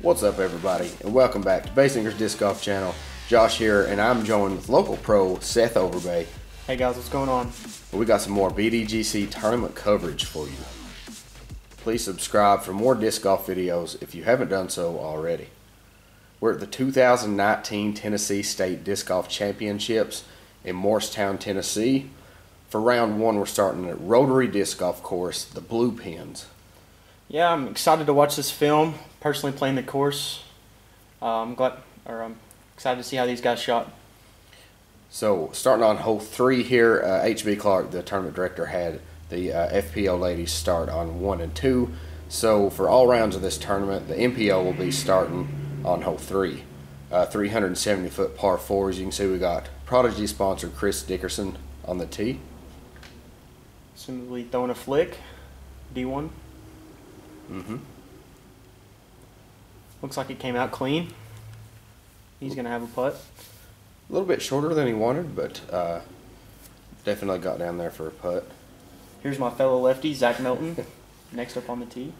What's up, everybody, and welcome back to Baysinger's Disc Golf Channel. Josh here, and I'm joined with local pro Seth Overbay. Hey guys, what's going on? We got some more BDGC tournament coverage for you. Please subscribe for more disc golf videos if you haven't done so already. We're at the 2019 Tennessee State Disc Golf Championships in Morristown, Tennessee. For round one, we're starting at Rotary Disc Golf Course, the Blue Pins. Yeah, I'm excited to watch this film. Personally, playing the course, uh, I'm glad, or I'm excited to see how these guys shot. So, starting on hole three here, uh, HB Clark, the tournament director, had the uh, FPO ladies start on one and two. So, for all rounds of this tournament, the MPO will be starting on hole three. Uh, 370 foot par four. As you can see, we got Prodigy sponsor Chris Dickerson on the tee. Simply throwing a flick, D1. Mm-hmm. Looks like it came out clean. He's gonna have a putt. A little bit shorter than he wanted, but uh, definitely got down there for a putt. Here's my fellow lefty, Zach Melton, next up on the tee.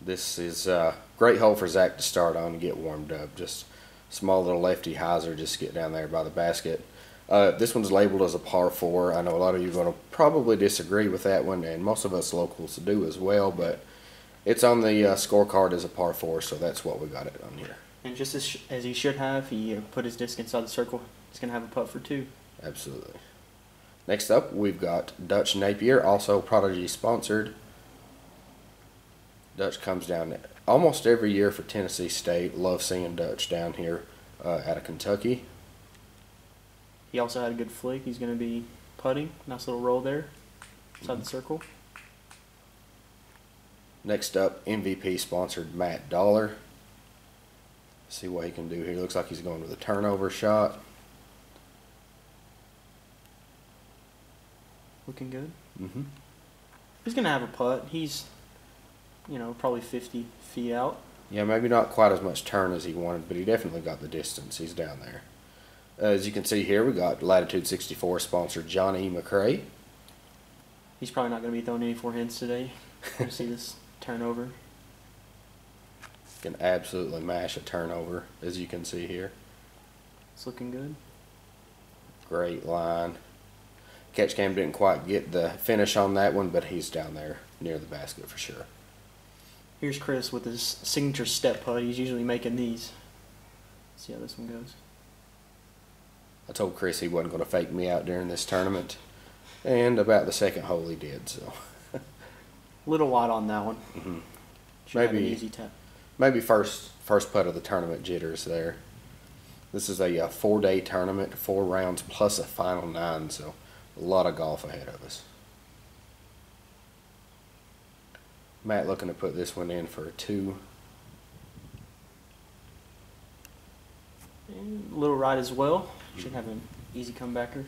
This is a great hole for Zach to start on and get warmed up. Just small little lefty hyzer, just get down there by the basket. Uh, this one's labeled as a par four. I know a lot of you are going to probably disagree with that one, and most of us locals do as well. But it's on the uh, scorecard as a par four, so that's what we got it on here. And just as, as he should have, he uh, put his disc inside the circle. He's gonna have a putt for two. Absolutely. Next up, we've got Dutch Napier, also Prodigy sponsored. Dutch comes down almost every year for Tennessee State. Love seeing Dutch down here uh, out of Kentucky. He also had a good flick. He's gonna be putting. Nice little roll there, inside the circle. Next up, MVP sponsored Matt Dollar. See what he can do here. Looks like he's going with a turnover shot. Looking good. Mm-hmm. He's gonna have a putt. He's, you know, probably 50 feet out. Yeah, maybe not quite as much turn as he wanted, but he definitely got the distance. He's down there. Uh, as you can see here, we got Latitude 64 sponsored Johnny McCray. He's probably not gonna be throwing any forehands today. See this turnover. Can absolutely mash a turnover, as you can see here. It's looking good. Great line. Catch cam didn't quite get the finish on that one, but he's down there near the basket for sure. Here's Chris with his signature step putt. He's usually making these. see how this one goes. I told Chris he wasn't going to fake me out during this tournament, and about the second hole he did. So Little wide on that one. Mhm. An Maybe- easy tap. maybe first first putt of the tournament jitters there. This is a, uh four day tournament, four rounds plus a final nine, so a lot of golf ahead of us. Matt looking to put this one in for a two. And a little right as well. Should have an easy comebacker.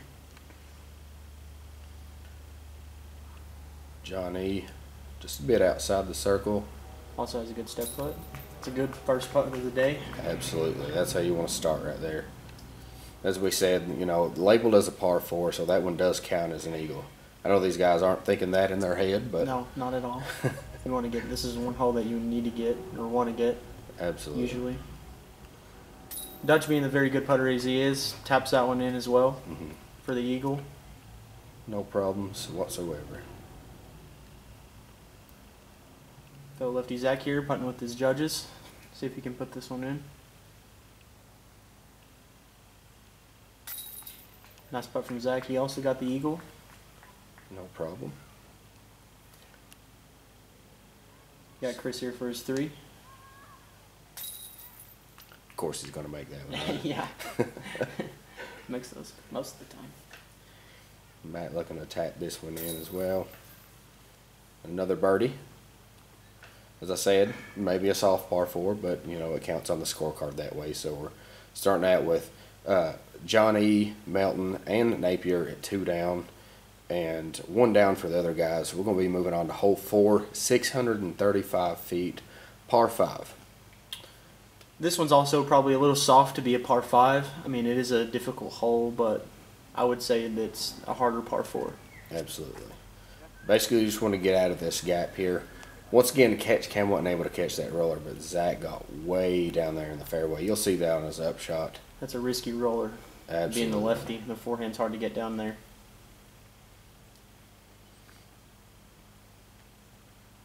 John E. Just a bit outside the circle. Also has a good step putt. It's a good first putt of the day. Absolutely. That's how you want to start right there. As we said, you know, labeled as a par four, so that one does count as an eagle. I know these guys aren't thinking that in their head, but no, not at all. you want to get this is one hole that you need to get or want to get absolutely. usually. Dutch being the very good putter as he is, taps that one in as well Mhm. for the eagle. No problems whatsoever. Fellow lefty Zach here, putting with his judges. See if he can put this one in. Nice putt from Zach. He also got the eagle. No problem. Got Chris here for his three. Of course, he's going to make that one. yeah. Makes those most of the time. Matt looking to tap this one in as well. Another birdie. As I said, maybe a soft par four, but you know it counts on the scorecard that way. So we're starting out with uh, John E, Melton, and Napier at two down, and one down for the other guys. We're going to be moving on to hole four, 635 feet, par five. This one's also probably a little soft to be a par five. I mean, it is a difficult hole, but I would say that it's a harder par four. Absolutely. Basically, you just want to get out of this gap here. Once again, catch Cam wasn't able to catch that roller, but Zach got way down there in the fairway. You'll see that on his upshot. That's a risky roller. Absolutely. Being the lefty, the forehand's hard to get down there.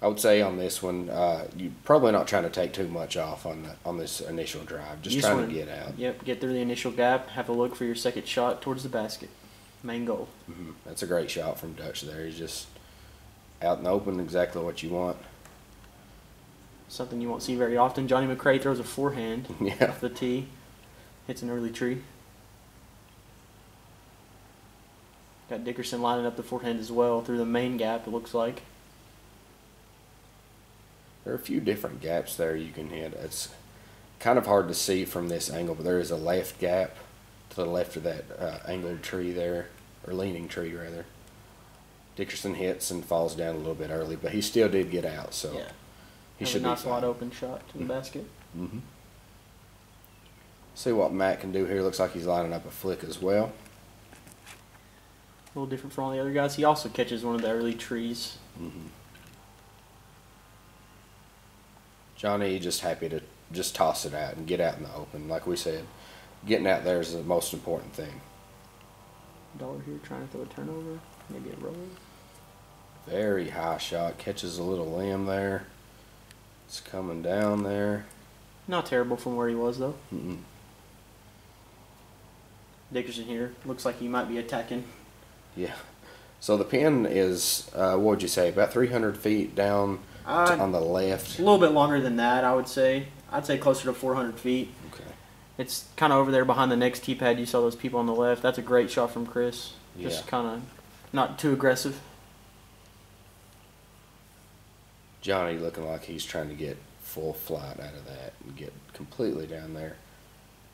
I would say on this one, uh, you're probably not trying to take too much off on the, on this initial drive. Just You trying wanna- to get out. Yep, get through the initial gap, have a look for your second shot towards the basket. Main goal. hmm That's a great shot from Dutch there. He's just out in the open, exactly what you want. Something you won't see very often. Johnny McCray throws a forehand Yeah. off the tee, hits an early tree. Got Dickerson lining up the forehand as well through the main gap, it looks like. There are a few different gaps there you can hit. It's kind of hard to see from this angle, but there is a left gap to the left of that uh, angled tree there, or leaning tree rather. Dickerson hits and falls down a little bit early, but he still did get out, so yeah. he Have should a be nice wide open shot to the Mhm. basket. hmm See what Matt can do here. Looks like he's lining up a flick as well. A little different from all the other guys. He also catches one of the early trees. hmm Johnny just happy to just toss it out and get out in the open. Like we said, getting out there is the most important thing. Dollar here trying to throw a turnover, maybe a roll. Very high shot. Catches a little limb there. It's coming down there. Not terrible from where he was though. Mm-mm. Dickerson here looks like he might be attacking. Yeah. So the pin is, uh, what would you say, about 300 feet down Uh, on the left? a little bit longer than that, I would say. I'd say closer to 400 feet. Okay. It's kind of over there behind the next tee pad. You saw those people on the left. That's a great shot from Chris. Yeah. Just kind of not too aggressive. Johnny looking like he's trying to get full flight out of that and get completely down there.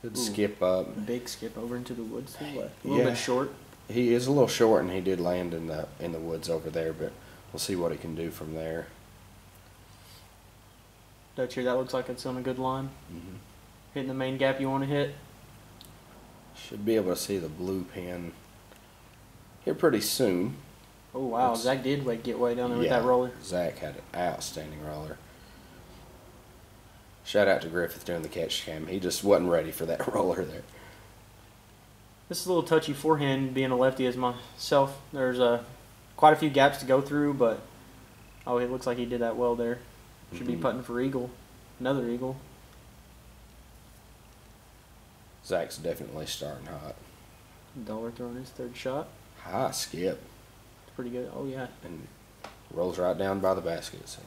Good skip up. Big skip over into the woods to the left. A little Yeah. bit short. He is a little short, and he did land in the in the woods over there. But we'll see what he can do from there. Dutch here, that looks like it's on a good line. hmm Hitting the main gap you want to hit. Should be able to see the blue pin here pretty soon. Oh wow, It's- Zach did get way down there with that roller. Zach had an outstanding roller. Shout out to Griffith doing the catch cam. He just wasn't ready for that roller there. This is a little touchy forehand, being a lefty as myself. There's uh, quite a few gaps to go through, but oh, it looks like he did that well there. Should be putting for eagle, another eagle. Zach's definitely starting hot. Dollar throwing his third shot. High skip It's pretty good. Oh yeah, and rolls right down by the basket. So.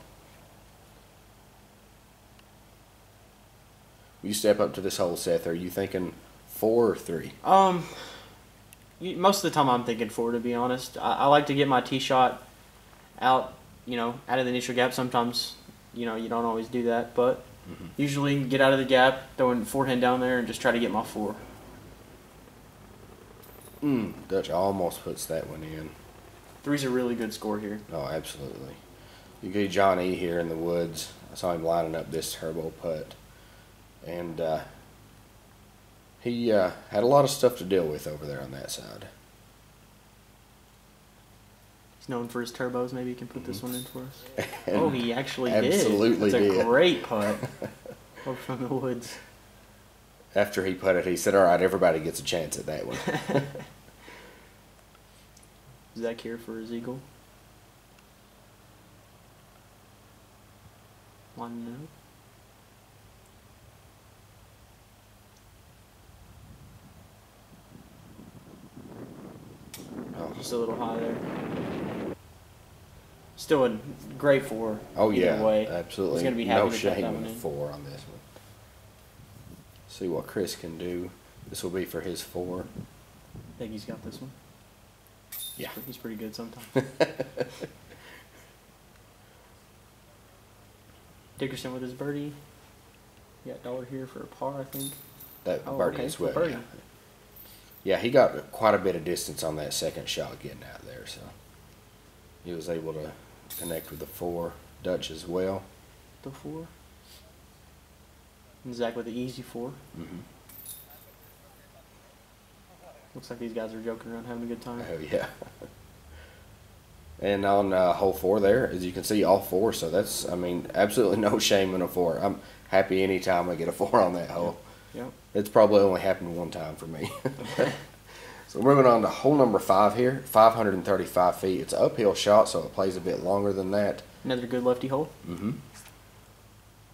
You step up to this hole, Seth. Are you thinking four or three? Um, you, most of the time I'm thinking four to be honest. I, I like to get my tee shot out, you know, out of the initial gap. Sometimes, you know, you don't always do that, but Mhm. usually get out of the gap, throwing forehand down there, and just try to get my four. Mm, Dutch almost puts that one in. Three's a really good score here. Oh, absolutely. You get Johnny here in the woods. I saw him lining up this turbo putt, and uh, he uh, had a lot of stuff to deal with over there on that side. He's known for his turbos. Maybe he can put this Mhm. one in for us. And oh, he actually absolutely did. That's a did. great putt over from the woods. After he putted, he said, "All right, everybody gets a chance at that one." Zach here for his eagle. One it up. oh, Just a little high there. Still a great four. oh yeah, way. absolutely. He's gonna be happy no to put that shame in four on this one. See what Chris can do. This will be for his four. I think he's got this one. Yeah. He's pretty good sometimes. Dickerson with his birdie. Got dollar here for a par, I think. That Oh, birdie okay, as well. birdie. Yeah. yeah, he got quite a bit of distance on that second shot getting out there, so he was able to connect with the four Dutch as well. The four. With the easy four. Mm-hmm. Looks like these guys are joking around, having a good time. Oh yeah. And on uh, hole four there, as you can see, all four. So that's, I mean, absolutely no shame in a four. I'm happy anytime I get a four on that hole. Yep. It's probably only happened one time for me. so we're moving on to hole number five here, 535 feet. It's an uphill shot, so it plays a bit longer than that. Another good lefty hole. Mm-hmm.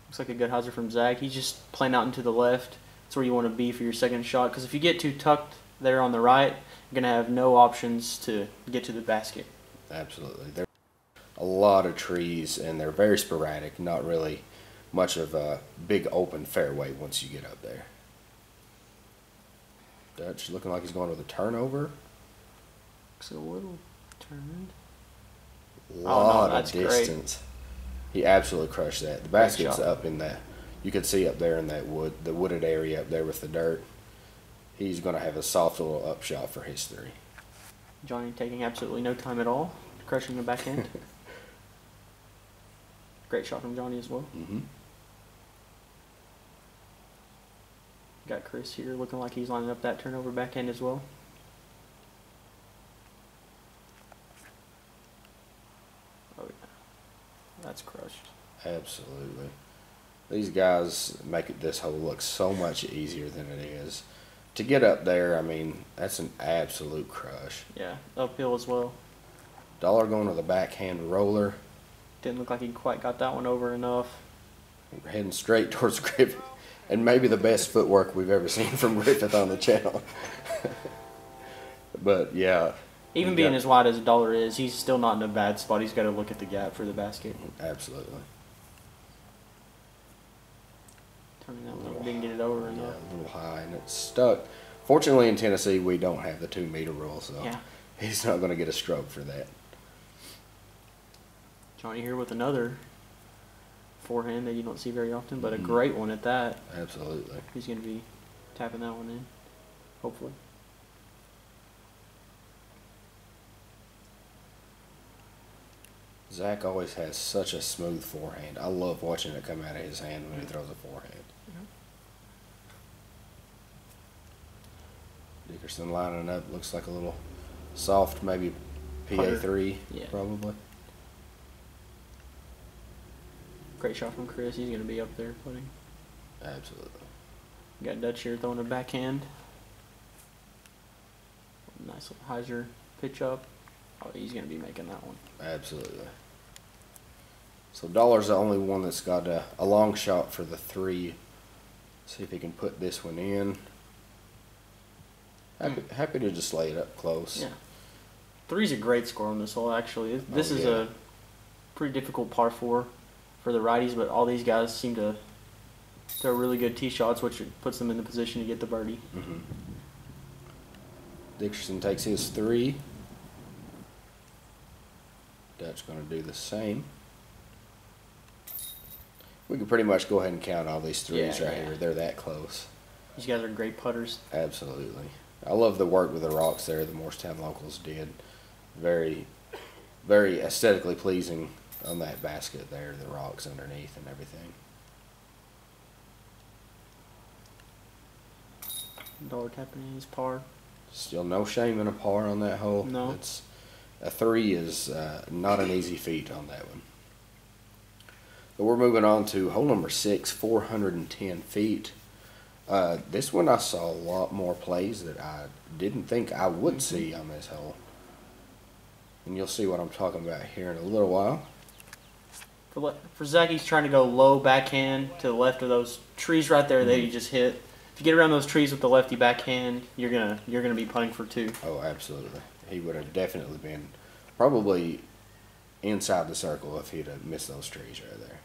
Looks like a good hyzer from Zach. He's just playing out into the left. That's where you want to be for your second shot. Because if you get too tucked there on the right, you're going to have no options to get to the basket. Absolutely. There's a lot of trees, and they're very sporadic, not really much of a big open fairway once you get up there. Dutch looking like he's going with a turnover. Looks a little turned. lot Oh, that's of great. distance. He absolutely crushed that. The basket's up in that. You can see up there in that wood, the wooded area up there with the dirt. He's going to have a soft little upshot for his three. Johnny taking absolutely no time at all, crushing the back end. Great shot from Johnny as well. Mm-hmm. Got Chris here looking like he's lining up that turnover backhand as well. Oh yeah, that's crushed. Absolutely. These guys make it this hole look so much easier than it is. To get up there, I mean, that's an absolute crush. Yeah, uphill as well. Dollar going to the backhand roller, Didn't look like he quite got that one over enough. heading straight towards Griffith. And maybe the best footwork we've ever seen from Griffith on the channel. but yeah, Even being got- as wide as a Dollar is, he's still not in a bad spot. He's got to look at the gap for the basket. absolutely. Turning that one, didn't get it over Yeah, enough. a little high and it's stuck. Fortunately, in Tennessee, we don't have the two meter rule, so Yeah. he's not going to get a stroke for that. Johnny here with another forehand that you don't see very often, but Mhm. a great one at that. Absolutely. He's going to be tapping that one in, hopefully. Zach always has such a smooth forehand. I love watching it come out of his hand when he throws a forehand. Dickerson lining up looks like a little soft, maybe PA three, Yeah. probably. Great shot from Chris. He's going to be up there putting. Absolutely. Got Dutch here throwing a backhand. Nice little hyzer pitch up. Oh, he's going to be making that one. Absolutely. So Dollar's the only one that's got a, a long shot for the three. See if he can put this one in. Happy, hmm. happy to just lay it up close. Yeah. Three's a great score on this hole, actually. This Oh, is yeah. a pretty difficult par four for the righties, but all these guys seem to throw really good tee shots, which puts them in the position to get the birdie. hmm Dickerson takes his three. Dutch going to do the same. We can pretty much go ahead and count all these threes Yeah, right yeah. here. They're that close. These guys are great putters. Absolutely. I love the work with the rocks there the Morristown locals did. Very, very aesthetically pleasing on that basket there, the rocks underneath and everything. Dollar his par. Still no shame in a par on that hole. No. It's, a three is uh, not an easy feat on that one. But we're moving on to hole number six, 410 feet. Uh, this one I saw a lot more plays that I didn't think I would Mhm. see on this hole. And you'll see what I'm talking about here in a little while. For, for Zach, he's trying to go low backhand to the left of those trees right there that Mhm. you just hit. If you get around those trees with the lefty backhand, you're gonna you're gonna be putting for two. Oh, absolutely. He would have definitely been probably inside the circle if he'd have missed those trees right there.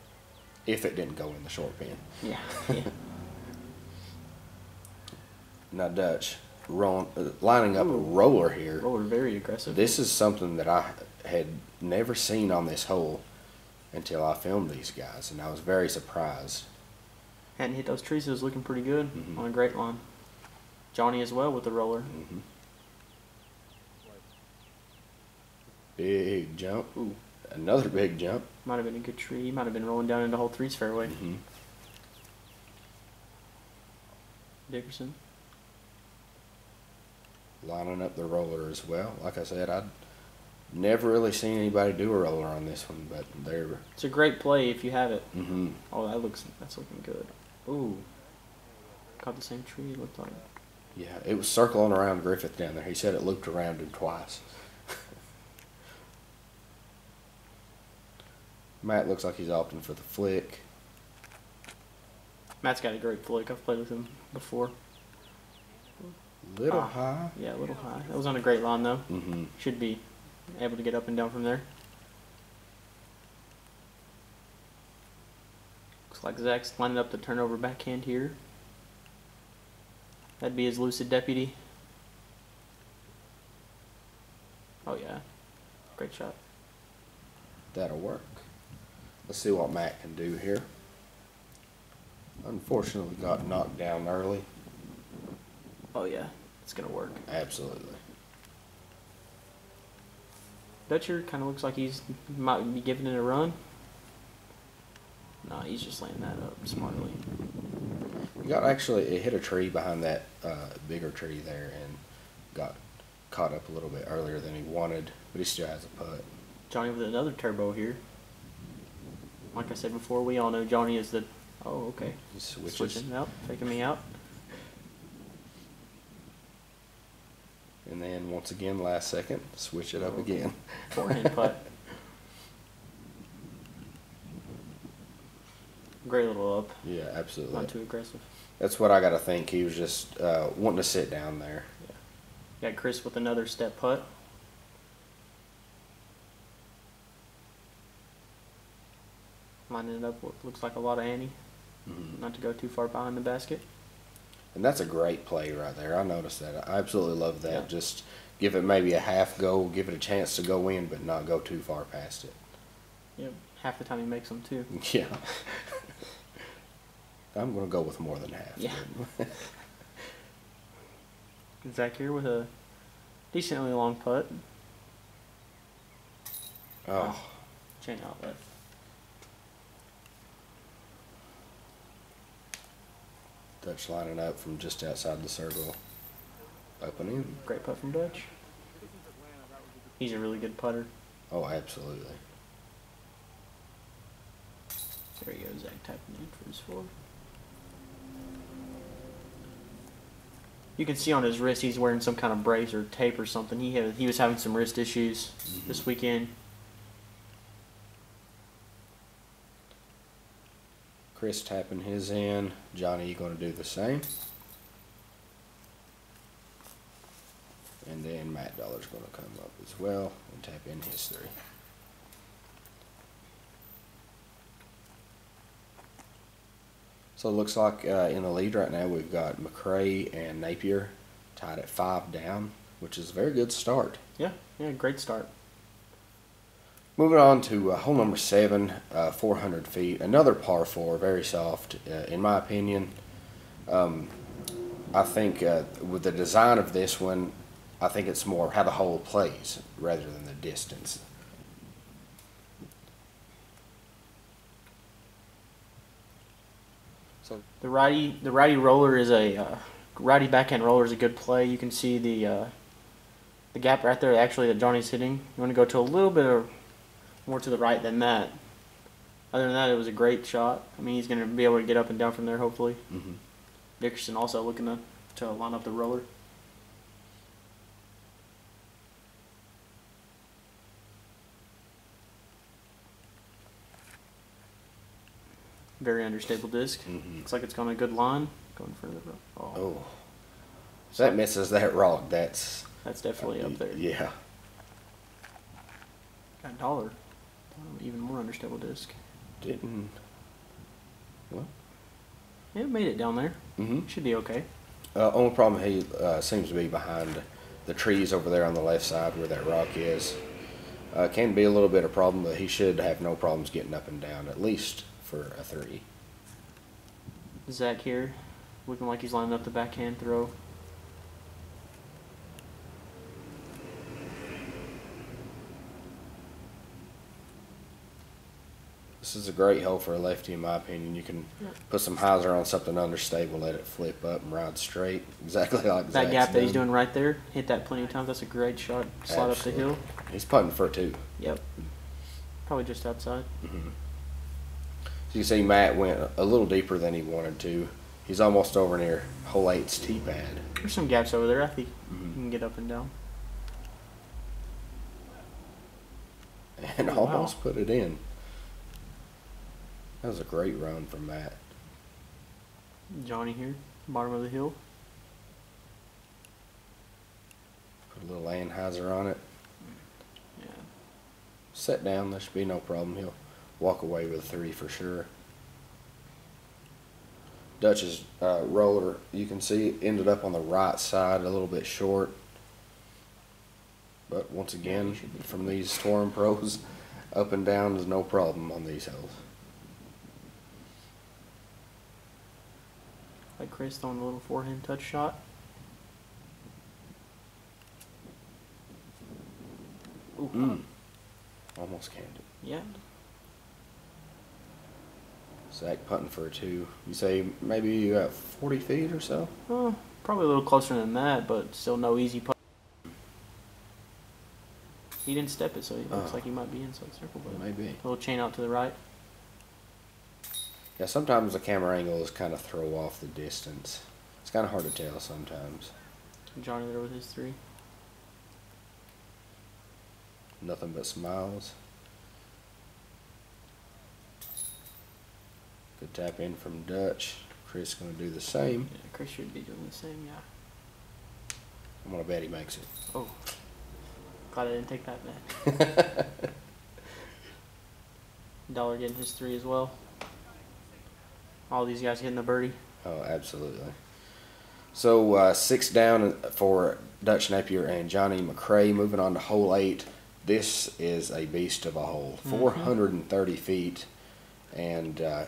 If it didn't go in the short pin. Yeah. yeah. Now, Dutch, rolling, uh, lining up a roller here. Roller very aggressive. This is something that I had never seen on this hole until I filmed these guys, and I was very surprised. Hadn't hit those trees. It was looking pretty good Mhm. on a great line. Johnny as well with the roller. hmm Big jump. Ooh, Another big jump. might have been a good tree. He might have been rolling down into hole three's fairway. hmm Dickerson. Lining up the roller as well. Like I said, I Never really seen anybody do a roller on this one, but they're. It's a great play if you have it. hmm Oh, that looks that's looking good. Ooh, caught the same tree. It looked like. Yeah, it was circling around Griffith down there. He said it looped around him twice. Matt looks like he's opting for the flick. Matt's got a great flick. I've played with him before. Little Ah. high. Yeah, a little high. That was on a great line though. Mm-hmm. Should be able to get up and down from there. Looks like Zach's lining up the turnover backhand here. That'd be his lucid deputy. Oh yeah, great shot. That'll work. Let's see what Matt can do here. Unfortunately, got knocked down early. Oh yeah, it's gonna work. Absolutely. Dutcher kind of looks like he's might be giving it a run. No, he's just laying that up smartly. He got actually it hit a tree behind that uh, bigger tree there and got caught up a little bit earlier than he wanted, but he still has a putt. Johnny with another turbo here. Like I said before, we all know Johnny is the. Oh, okay. Switching out, taking me out. And then once again, last second, switch it up again. Forehand putt. Great little up. Yeah, absolutely. Not too aggressive. That's what I got to think. He was just uh, wanting to sit down there. Yeah. Got Chris with another step putt. Lining it up what looks like a lot of Annie. Mhm. Not to go too far behind the basket. And that's a great play right there. I noticed that. I absolutely love that. Yeah. Just give it maybe a half goal, give it a chance to go in, but not go too far past it. Yeah, Half the time he makes them too. Yeah. I'm going to go with more than half. Yeah. Zach here with a decently long putt. oh, Chain outlet. Dutch lining up from just outside the circle. Opening. Great putt from Dutch. He's a really good putter. Oh, absolutely. There he goes, Zach tapping in for his four. You can see on his wrist he's wearing some kind of brace or tape or something. He had, he was having some wrist issues mm-hmm. this weekend. Chris tapping his in. Johnny, you going to do the same? And then Matt Dollar's going to come up as well and tap in his three. So it looks like uh, in the lead right now we've got McCray and Napier tied at five down, which is a very good start. Yeah, yeah, great start. Moving on to uh, hole number seven, uh, 400 feet. Another par four, very soft, uh, in my opinion. Um, I think uh, with the design of this one, I think it's more how the hole plays rather than the distance. So The righty the righty roller is a uh, righty backhand roller is a good play. You can see the uh, the gap right there actually that Johnny's hitting. You want to go to a little bit of, more to the right than that. Other than that, it was a great shot. I mean, he's going to be able to get up and down from there hopefully. mhm. Dickerson also looking to, to line up the roller. Very understable disc. Mhm. Looks like it's going a good line. Going for the oh, oh, if that misses that rock, that's that's definitely up there. Yeah, Got a dollar. Even more understable disc. didn't. Well, Yeah, it made it down there. mm-hmm. Should be okay. Uh, only problem he uh, seems to be behind the trees over there on the left side where that rock is. Uh, can be a little bit of problem, but he should have no problems getting up and down at least for a three. Zach here, looking like he's lining up the backhand throw. Is a great hole for a lefty, in my opinion. You can Yeah. put some hyzer on something understable, let it flip up and ride straight, exactly like That Zach's gap that he's doing right there, hit that plenty of times. That's a great shot. Slide up the hill. He's putting for two. Yep. Probably just outside. So you see, Matt went a little deeper than he wanted to. He's almost over near hole eight's tee pad. There's some gaps over there. I think Mhm. you can get up and down. and Oh, wow. almost put it in. That was a great run from Matt. Johnny here, bottom of the hill. Put a little anhyzer on it. Yeah. Set down, there should be no problem. He'll walk away with a three for sure. Dutch's uh, roller, you can see, ended up on the right side, a little bit short. But once again, from these touring pros, up and down is no problem on these hills. Like Chris throwing a little forehand touch shot. Ooh, Mm. Almost canned it. Yeah. Zach putting for a two. You say maybe you got 40 feet or so? Well, probably a little closer than that, but still no easy putt. He didn't step it, so it looks Oh. like he might be inside circle. But Maybe. a little chain out to the right. Yeah, sometimes the camera angles kind of throw off the distance. It's kind of hard to tell sometimes. Johnny there with his three. Nothing but smiles. Good tap in from Dutch. Chris going to do the same. Yeah, Chris should be doing the same. Yeah. I'm going to bet he makes it. Oh. Glad I didn't take that back. Dollar getting his three as well. All these guys getting the birdie. Oh, absolutely. So uh, six down for Dutch Napier and Johnny McCray. Moving on to hole eight. This is a beast of a hole, Mhm. 430 feet, and uh,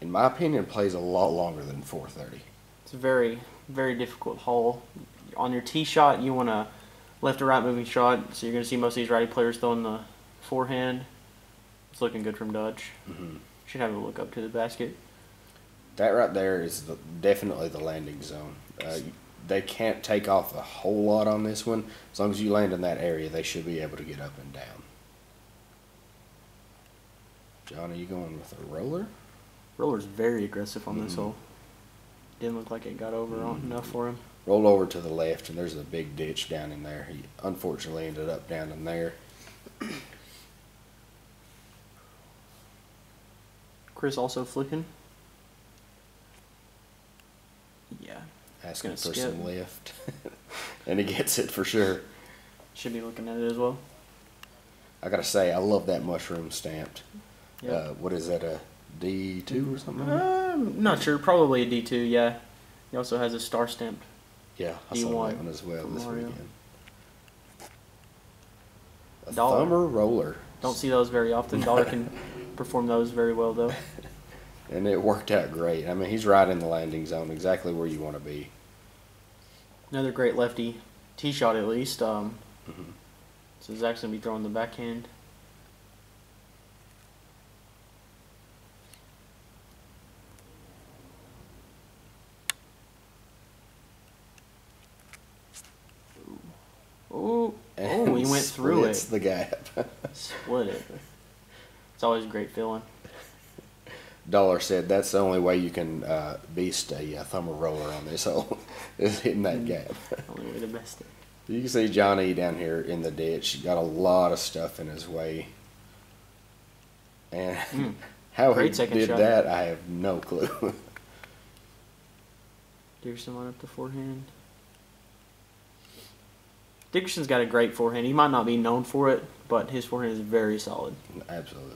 in my opinion, plays a lot longer than 430. It's a very, very difficult hole. On your tee shot, you want a left or right moving shot, so you're going to see most of these righty players throwing the forehand. It's looking good from Dutch. hmm Should have a look up to the basket. That right there is the, definitely the landing zone. Uh, they can't take off a whole lot on this one. As long as you land in that area, they should be able to get up and down. John, are you going with a roller? Roller's very aggressive on this Mhm. hole. Didn't look like it got over on Mhm. enough for him. Roll over to the left, and there's a big ditch down in there. He unfortunately ended up down in there. Chris also flicking. Yeah, Asking for skip. some lift. and he gets it for sure. should be looking at it as well. I gotta say, I love that mushroom stamped. Yep. Uh, what is that, a D2 or something? Um, not sure. Probably a D two. Yeah. He also has a star stamped. Yeah, I D1 saw that one as well this Mario. weekend. A Dollar. thumber roller. Don't see those very often. Dollar can perform those very well though. And it worked out great. I mean, he's right in the landing zone, exactly where you want to be. Another great lefty tee shot at least. Um, Mhm. so Zach's gonna be throwing the backhand. Oh, oh, he went through it. the gap. Split it. It's always a great feeling. Dollar said that's the only way you can uh, beast a uh, thumber roller on this hole is hitting that Mm. gap. Only way to best it. You can see Johnny down here in the ditch. Got a lot of stuff in his way. And Mm. how he did shot. that, I have no clue. Dickerson line up the forehand. Dickerson's got a great forehand. He might not be known for it, but his forehand is very solid. Absolutely.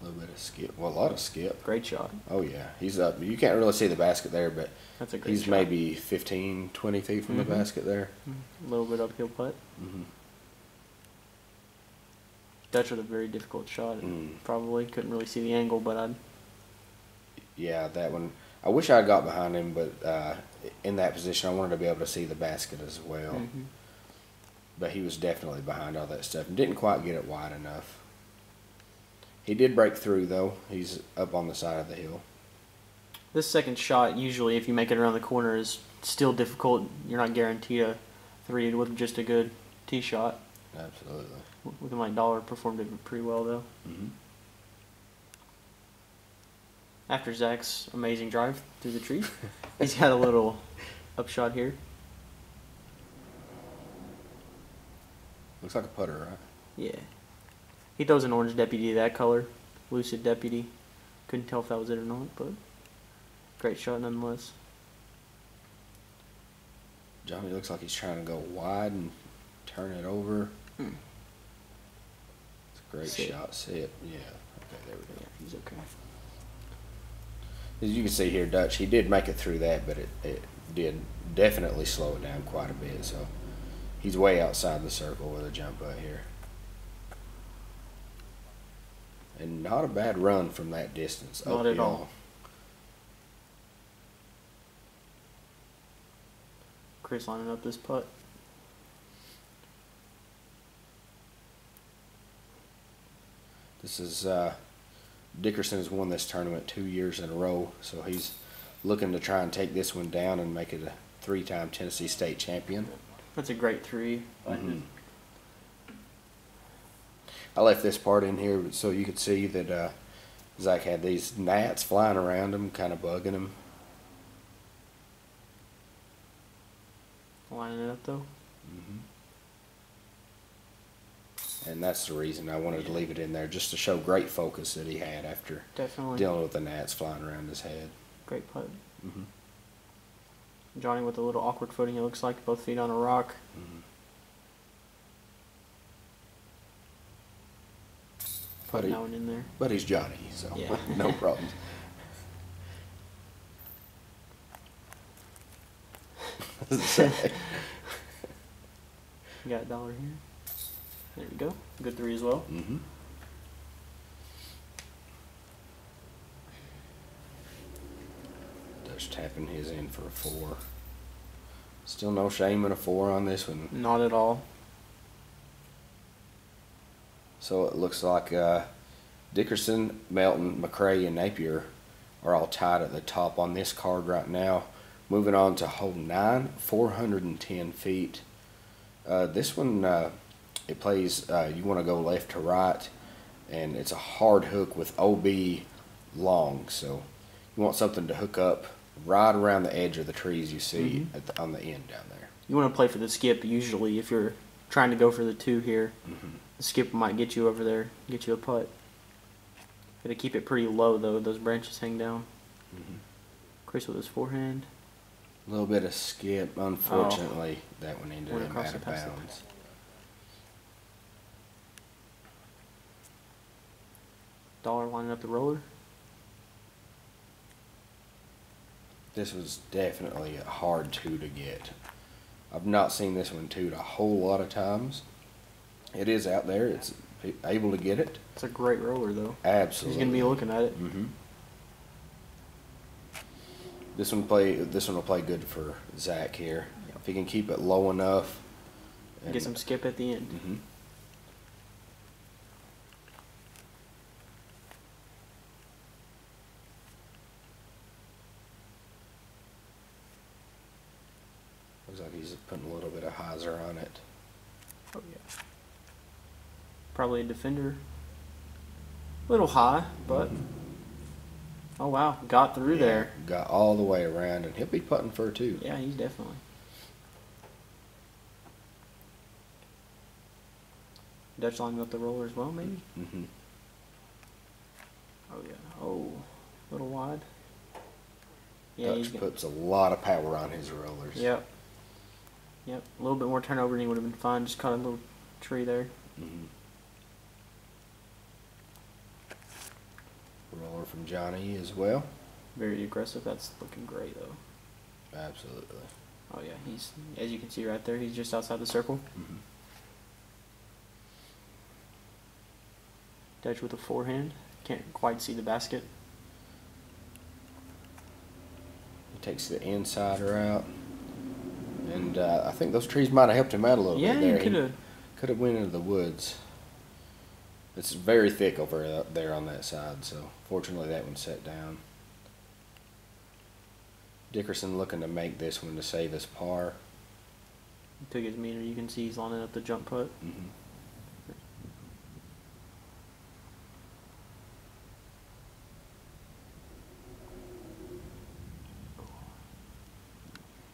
A little bit of skip. Well, a lot of skip. Great shot. Oh, yeah. He's up. You can't really see the basket there, but That's a great he's shot. maybe 15, 20 feet from Mhm. the basket there. a little bit uphill putt. hmm Dutch with a very difficult shot. Mm. Probably couldn't really see the angle, but I'd Yeah, that one. I wish I got behind him, but uh, in that position, I wanted to be able to see the basket as well. Mhm. But he was definitely behind all that stuff and didn't quite get it wide enough. He did break through though. He's up on the side of the hill. This second shot, usually, if you make it around the corner, is still difficult. You're not guaranteed a three with just a good tee shot. Absolutely. Looking like Dollar performed it pretty well though. hmm After Zach's amazing drive through the tree, he's got a little upshot here. Looks like a putter, right? Yeah. He throws an orange deputy that color, lucid deputy. Couldn't tell if that was it or not, but great shot nonetheless. Johnny looks like he's trying to go wide and turn it over. Hmm. It's a great Sit. shot. it? Yeah. Okay, there we go. Yeah, he's okay. As you can see here, Dutch, he did make it through that, but it, it did definitely slow it down quite a bit. So he's way outside the circle with a jump out here. And not a bad run from that distance. Not at all. Chris lining up this putt. This is uh, Dickerson has won this tournament two years in a row, so he's looking to try and take this one down and make it a three-time Tennessee State champion. That's a great three. Mhm. I left this part in here so you could see that uh, Zach had these gnats flying around him, kind of bugging him. Lining it up though. Mhm. And that's the reason I wanted to leave it in there, just to show great focus that he had after Definitely. dealing with the gnats flying around his head. Great putt. Mhm. Johnny with a little awkward footing, it looks like, both feet on a rock. But, he, in there. but he's Johnny, so Yeah. no problem. You got a dollar here. There we go. Good three as well. Mm -hmm. Dutch tapping his in for a four. Still no shame in a four on this one. Not at all. So it looks like uh, Dickerson, Melton, McCray, and Napier are all tied at the top on this card right now. Moving on to hole nine, 410 feet. Uh, this one, uh, it plays, uh, you want to go left to right, and it's a hard hook with OB long. So you want something to hook up right around the edge of the trees you see Mhm. at the, on the end down there. You want to play for the skip usually if you're trying to go for the two here. Mhm. The skip might get you over there, get you a putt. Gotta keep it pretty low though, those branches hang down. Mhm. Chris with his forehand. A little bit of skip. Unfortunately, that one ended up out of bounds. Dollar lining up the roller. This was definitely a hard two to get. I've not seen this one twoed a whole lot of times. It is out there. It's able to get it. It's a great roller though. Absolutely. He's gonna be looking at it. hmm This one play. This one will play good for Zach here. If he can keep it low enough. Get some skip at the end. hmm Looks like he's putting a little bit of hyzer on it. Oh yeah. Probably a defender. A Little high, but oh wow, got through Yeah, there. Got all the way around, and he'll be putting for two. Yeah, he's definitely. Dutch lining up the roller as well, maybe. Mm hmm. Oh yeah. Oh, a little wide. Yeah, Dutch puts a lot of power on his rollers. Yep. Yep. A little bit more turnover and he would have been fine. Just caught a little tree there. Mhm. Roller from Johnny as well. Very aggressive. That's looking great though. Absolutely. Oh yeah, he's as you can see right there. He's just outside the circle. Mhm. Dutch with a forehand. Can't quite see the basket. He takes the insider out. And uh, I think those trees might have helped him out a little Yeah, bit there. could have. Could have went into the woods. It's very thick over there on that side, so fortunately that one set down. Dickerson looking to make this one to save his par. Took his meter. You can see he's lining up the jump putt. Mm-hmm.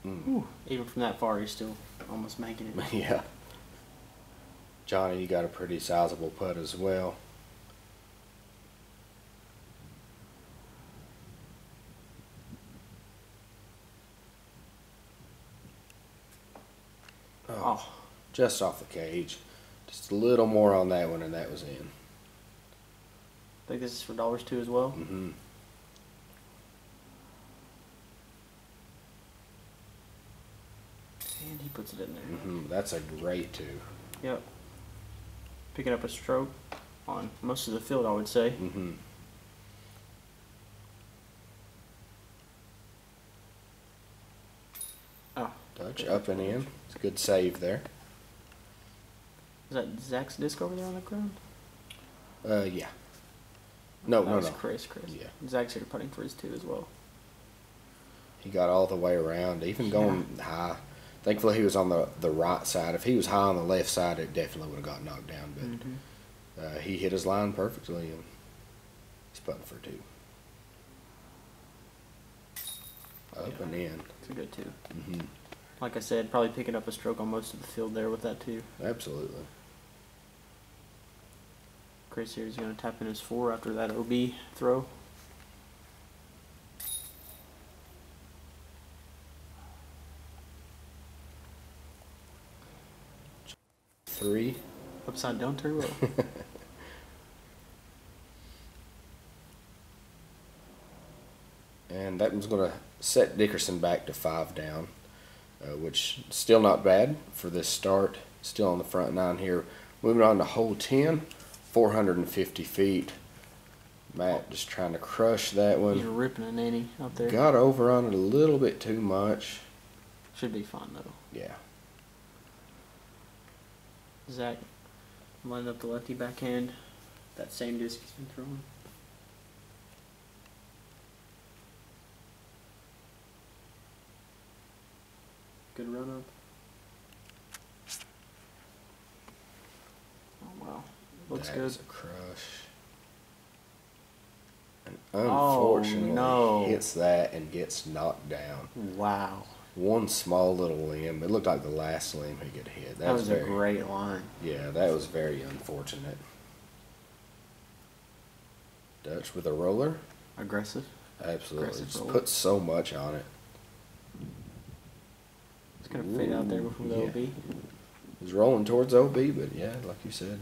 Mm. Ooh, even from that far, he's still almost making it. yeah. Johnny, you got a pretty sizable putt as well. Oh, just off the cage. Just a little more on that one, and that was in. I think this is for dollars too as well. Mm -hmm. And he puts it in there. Mm -hmm. That's a great two. Yep. Picking up a stroke on most of the field, I would say. hmm Oh, Touch up and in. It's a good save there. is that Zach's disc over there on the ground? Uh, yeah. No, that no, was no. Chris, Chris. Yeah. Zach's here putting for his two as well. He got all the way around, even going high. Thankfully, he was on the, the right side. If he was high on the left side, it definitely would have got knocked down. But Mm-hmm. uh, he hit his line perfectly, and he's putting for two. Up Yeah. and in. It's a good two. hmm Like I said, probably picking up a stroke on most of the field there with that two. Absolutely. Chris here is going to tap in his four after that OB throw. Three. Upside down turbo. And that one's going to set Dickerson back to five down, uh, which still not bad for this start. Still on the front nine here. Moving on to hole 10, 450 feet. Matt just trying to crush that one. One. ripping a nanny out there. Got over on it a little bit too much. Should be fine though. Yeah. Zach lined up the lefty backhand. That same disc he's been throwing. Good run up. Oh wow. Looks That good. is a crush. And Oh, unfortunately, no. hits that and gets knocked down. Wow. One small little limb. It looked like the last limb he could hit. That, was, very, a great line. Yeah, that was very unfortunate. Dutch with a roller? Aggressive. Absolutely. Aggressive Just roller. put so much on it. It's gonna fade out there before the Yeah. OB. He's rolling towards OB, but yeah, like you said,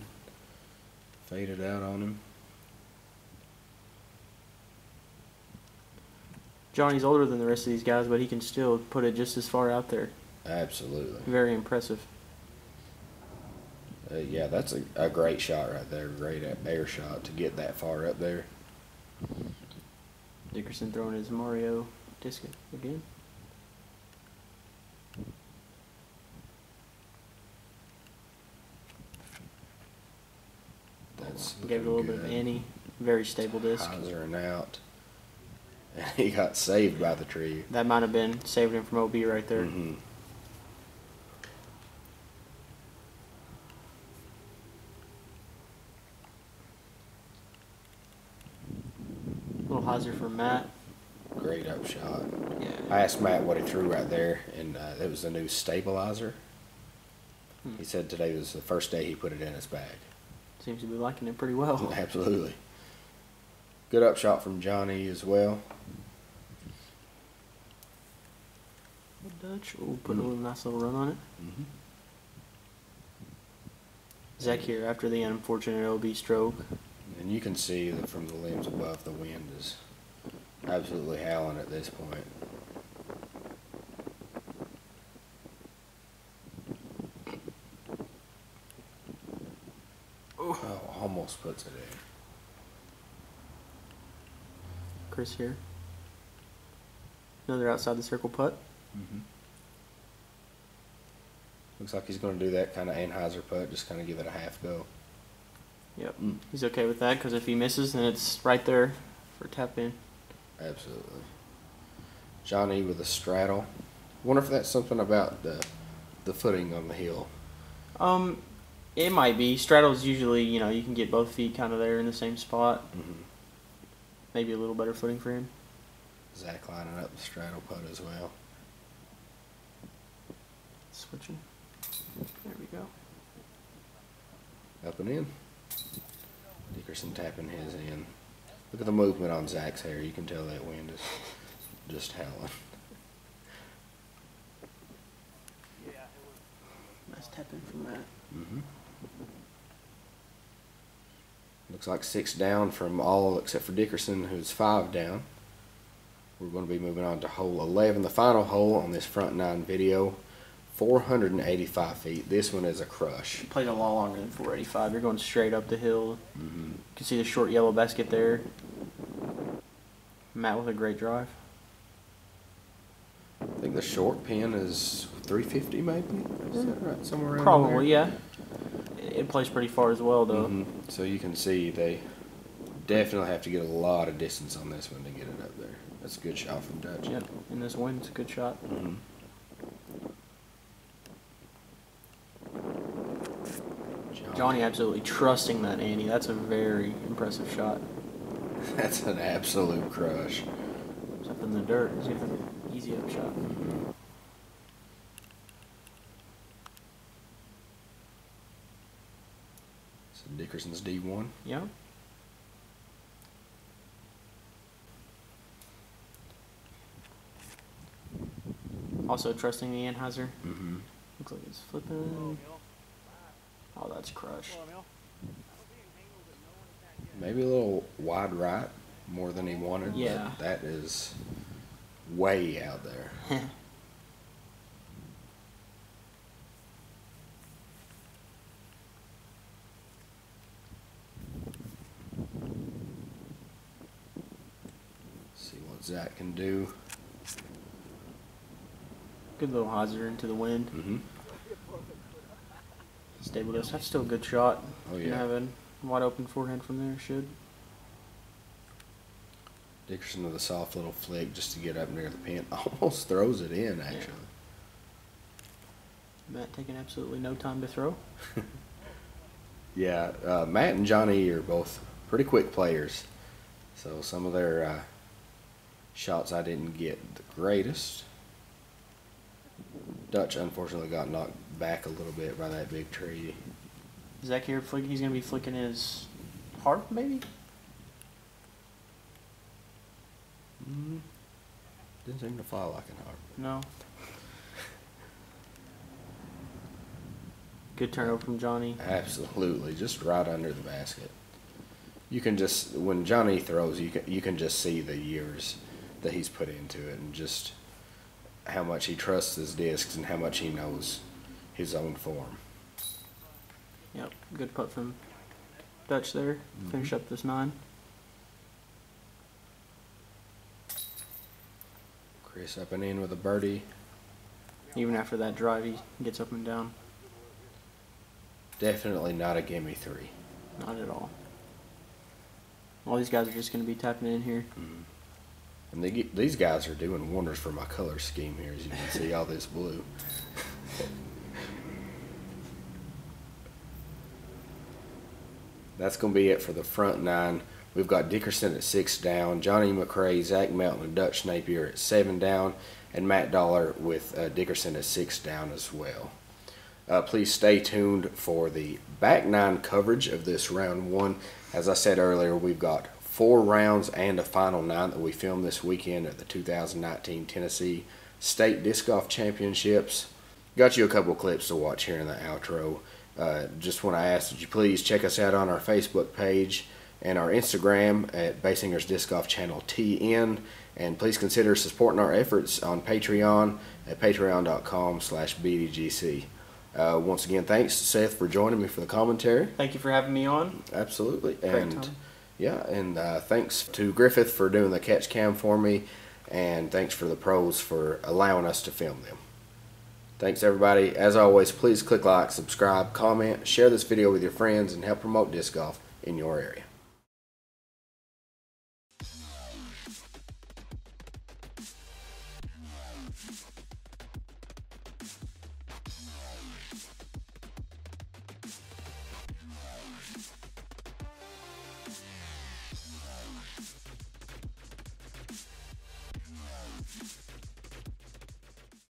faded out on him. Johnny's older than the rest of these guys, but he can still put it just as far out there. Absolutely. Very impressive. Uh, yeah, that's a, a great shot right there. Great air shot to get that far up there. Dickerson throwing his Mario disc again. That's Gave it a little bit of any. Very stable disc. Hyzering out. And he got saved by the tree. That might have been saving him from OB right there. hmm little hyzer for Matt. Great up shot. Yeah. I asked Matt what he threw right there, and uh, it was the new stabilizer. Hmm. He said today was the first day he put it in his bag. Seems to be liking it pretty well. Absolutely. Good up shot from Johnny as well. Dutch. Oh, putting a little nice little run on it. Mm-hmm. Zach here after the unfortunate OB stroke. And you can see that from the limbs above, the wind is absolutely howling at this point. Oh, almost puts it in. Chris here. Another outside the circle putt. Looks like he's going to do that kind of anhyzer putt, just kind of give it a half go. Yep. Mm. He's okay with that because if he misses, then it's right there for tap in. Absolutely. Johnny with a straddle. Wonder if that's something about the the footing on the hill. Um, it might be. Straddles usually, you know, you can get both feet kind of there in the same spot. Mm-hmm. Maybe a little better footing for him. Zach lining up the straddle putt as well. Switching. There we go. Up and in. Dickerson tapping his in. Look at the movement on Zach's hair. You can tell that wind is just howling. Nice tapping from that. Mm-hmm. Looks like six down from all except for Dickerson, who's five down. We're going to be moving on to hole 11, the final hole on this front nine video. 485 feet. This one is a crush. Played a lot longer than 485. You're going straight up the hill. Mm-hmm. You can see the short yellow basket there. Matt with a great drive. I think the short pin is 350 maybe. Is that right? Somewhere around Probably, there? yeah. It, plays pretty far as well, though. Mhm. So you can see they definitely have to get a lot of distance on this one to get it up there. That's a good shot from Dutch. Yep. In this wind, it's a good shot. Mhm. Johnny absolutely trusting that Andy. That's a very impressive shot. That's an absolute crush. It's up in the dirt. He's got an easy up shot. So Dickerson's D1. Yeah. Also trusting the anhyzer. Mm-hmm. Looks like it's flipping. Oh, that's crushed. Maybe a little wide right more than he wanted. but Yeah. that is way out there. See what Zach can do. Good little hyzer into the wind. Mm-hmm. Stable this. That's still a good shot. Oh, You yeah. have a wide open forehand from there. Should. Dickerson with a soft little flick just to get up near the pin. Almost throws it in, actually. Matt taking absolutely no time to throw. Yeah, uh, Matt and Johnny are both pretty quick players. So some of their uh, shots I didn't get the greatest. Dutch unfortunately got knocked back a little bit by that big tree. Zach here, flick, he's gonna be flicking his harp, maybe. Mm, didn't seem to fly like an harp. No. Good turnover from Johnny. Absolutely, just right under the basket. You can just when Johnny throws, you can you can just see the years that he's put into it, and just how much he trusts his discs and how much he knows his own form. Yep, good putt from Dutch there. Mm-hmm. Finish up this nine. Chris up and in with a birdie. Even after that drive, he gets up and down. Definitely not a gimme three. Not at all. All these guys are just gonna be tapping in here. Mm-hmm. And they, get- these guys are doing wonders for my color scheme here, as you can see all this blue. That's going to be it for the front nine. We've got Dickerson at six down, Johnny McCray, Zach Melton, and Dutch Napier at seven down, and Matt Dollar with uh, Dickerson at six down as well. Uh, please stay tuned for the back nine coverage of this round one. As I said earlier, we've got four rounds and a final nine that we filmed this weekend at the 2019 Tennessee State Disc Golf Championships. Got you a couple clips to watch here in the outro. Uh, just want to ask that you please check us out on our Facebook page and our Instagram at Baysinger's Disc Golf Channel TN. And please consider supporting our efforts on Patreon at patreon.com slash BDGC. Uh, once again, thanks Seth for joining me for the commentary. Thank you for having me on. Absolutely. Great and time. Yeah, and uh, thanks to Griffith for doing the catch cam for me. And thanks for the pros for allowing us to film them. Thanks everybody. As always, please click like, subscribe, comment, share this video with your friends, and help promote disc golf in your area.